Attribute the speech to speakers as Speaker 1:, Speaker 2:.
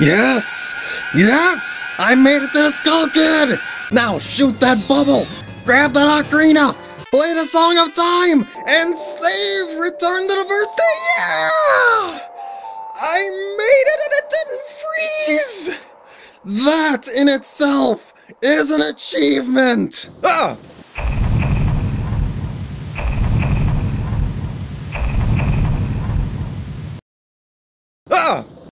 Speaker 1: Yes! Yes! I made it to the Skull Kid! Now shoot that bubble! Grab that ocarina! Play the Song of Time! And save Return to the First Day! Yeah! I made it and it didn't freeze! That in itself is an achievement! Ah!